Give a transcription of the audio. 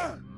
Uh!